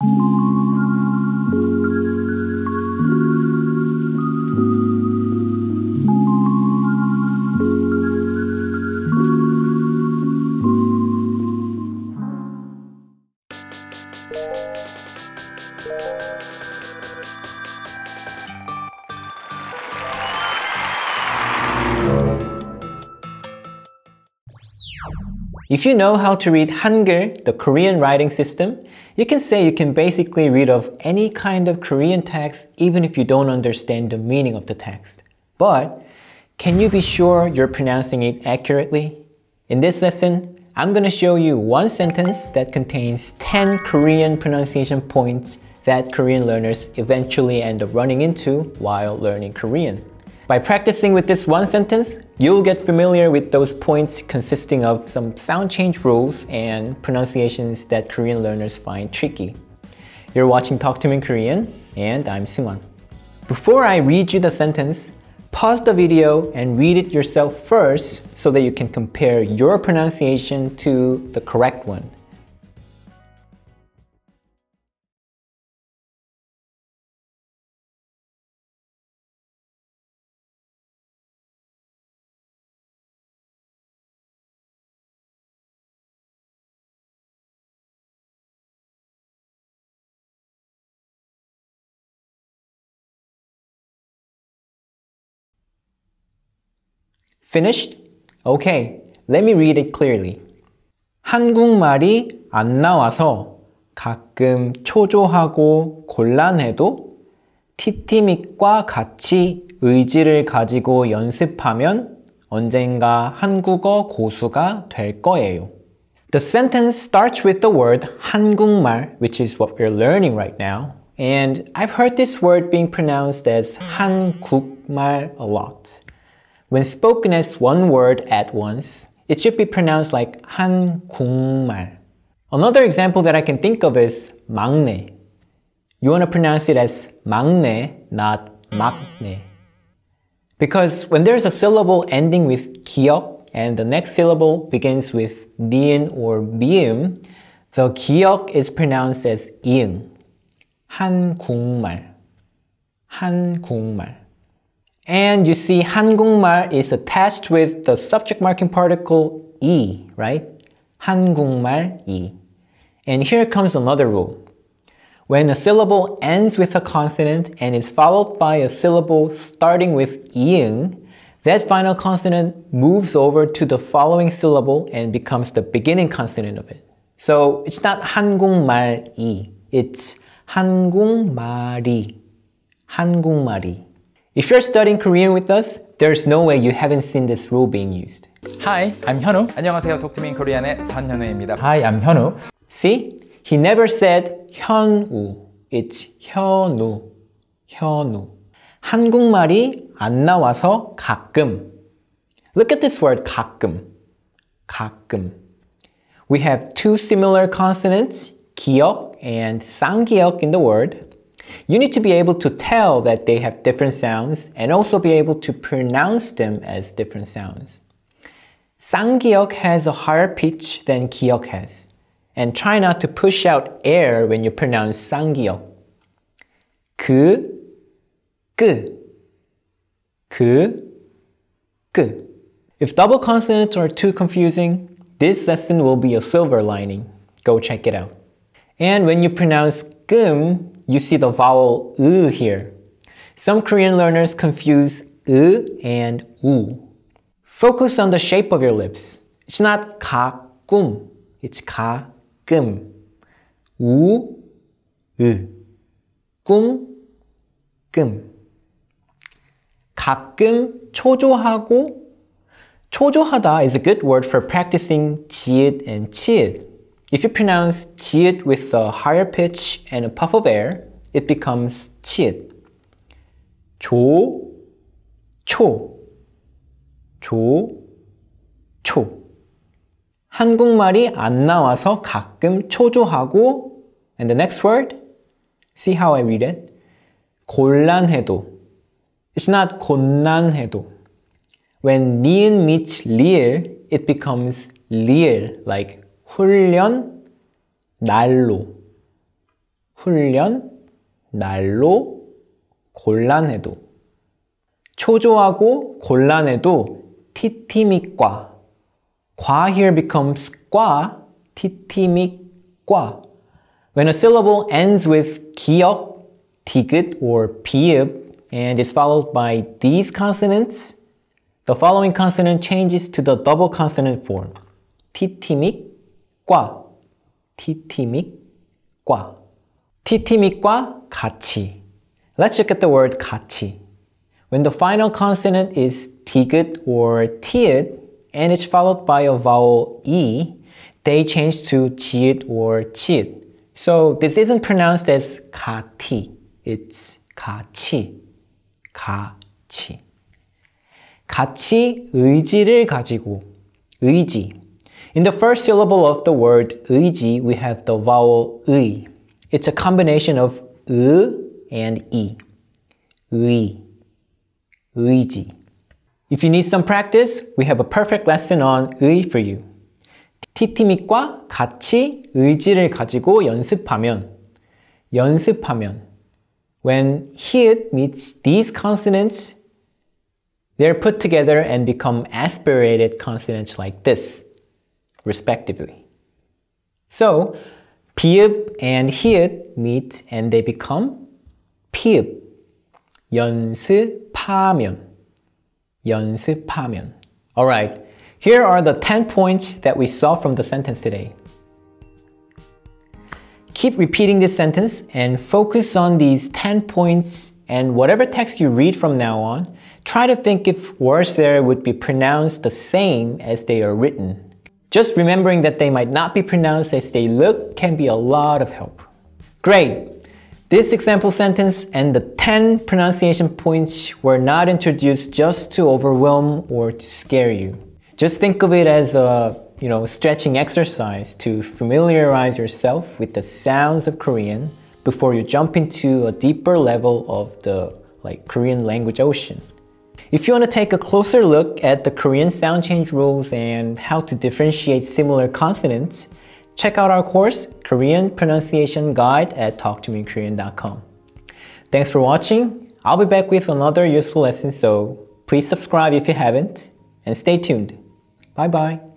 If you know how to read Hangul, the Korean writing system, you can say you can basically read of any kind of Korean text even if you don't understand the meaning of the text. But can you be sure you're pronouncing it accurately? In this lesson, I'm going to show you one sentence that contains 10 Korean pronunciation points that Korean learners eventually end up running into while learning Korean. By practicing with this one sentence, you'll get familiar with those points consisting of some sound change rules and pronunciations that Korean learners find tricky. You're watching Talk to Me in Korean, and I'm Singwon. Before I read you the sentence, pause the video and read it yourself first so that you can compare your pronunciation to the correct one. Finished? Okay, let me read it clearly. 한국말이 안 나와서 가끔 초조하고 곤란해도 티티믹과 같이 의지를 가지고 연습하면 언젠가 한국어 고수가 될 거예요. The sentence starts with the word 한국말, which is what we're learning right now. And I've heard this word being pronounced as 한국말 a lot. When spoken as one word at once, it should be pronounced like 한국말. Another example that I can think of is 막내. You want to pronounce it as 막내, not 막내. Because when there's a syllable ending with 기역 and the next syllable begins with 니은 or 비음, the 기역 is pronounced as 이응. 한국말. 한국말. And you see 한국말 is attached with the subject marking particle 이, right? 한국말 이. And here comes another rule. When a syllable ends with a consonant and is followed by a syllable starting with 이응, that final consonant moves over to the following syllable and becomes the beginning consonant of it. So it's not 한국말이, it's 한국말이, 한국말이. If you're studying Korean with us, there's no way you haven't seen this rule being used. Hi, I'm 현우. 안녕하세요. 독트민 코리안의 선현우입니다. Hi, I'm 현우. See? He never said 현우. It's 현우. 현우. 한국말이 안 나와서 가끔. Look at this word 가끔. 가끔. We have two similar consonants, 기역 and 쌍기역 in the word. You need to be able to tell that they have different sounds and also be able to pronounce them as different sounds. 쌍기역 has a higher pitch than 기역 has. And try not to push out air when you pronounce 쌍기역. 그, 그, 그, 그. If double consonants are too confusing, this lesson will be a silver lining. Go check it out. And when you pronounce 금, you see the vowel u here. Some Korean learners confuse u and u. Focus on the shape of your lips. It's not 가끔, it's 가끔. 우, 으. 꿈, 끔. 가끔 초조하고 초조하다 is a good word for practicing 지읒 and 치읒. If you pronounce 지읒 with a higher pitch and a puff of air, it becomes 치읒. 조, 초, 조, 초. 한국말이 안 나와서 가끔 초조하고 and the next word, see how I read it? 곤란해도. It's not 곤란해도. When 니은 meets 리을, it becomes 리을, like 훈련, 날로. 훈련, 날로, 곤란해도. 초조하고 곤란해도 티티믹과. 과 here becomes 과, 티티믹과. When a syllable ends with 기역, 티귿, or 피읍 and is followed by these consonants, the following consonant changes to the double consonant form. 티티믹과, 티티믹과. 티티믹과 같이. Let's look at the word 같이. When the final consonant is tigut or tiet and it's followed by a vowel e, they change to chiit or chiit. So this isn't pronounced as 같이. It's 같이. 같이. 같이 의지를 가지고 의지. In the first syllable of the word 의지, we have the vowel 의. It's a combination of 의 and 이. 의. 의지. If you need some practice, we have a perfect lesson on 의 for you. 티티믹과 같이 의지를 가지고 연습하면 연습하면 when hit meets these consonants they're put together and become aspirated consonants like this respectively. So 비읍 and hit meet and they become 피읍 연습하면 연습하면 Alright, here are the 10 points that we saw from the sentence today. Keep repeating this sentence and focus on these 10 points and whatever text you read from now on, try to think if words there would be pronounced the same as they are written. Just remembering that they might not be pronounced as they look can be a lot of help. Great! This example sentence and the 10 pronunciation points were not introduced just to overwhelm or to scare you. Just think of it as a you know, stretching exercise to familiarize yourself with the sounds of Korean before you jump into a deeper level of the like Korean language ocean. If you want to take a closer look at the Korean sound change rules and how to differentiate similar consonants, check out our course, Korean Pronunciation Guide at talktomeinkorean.com. Thanks for watching. I'll be back with another useful lesson, so please subscribe if you haven't, and stay tuned. Bye bye.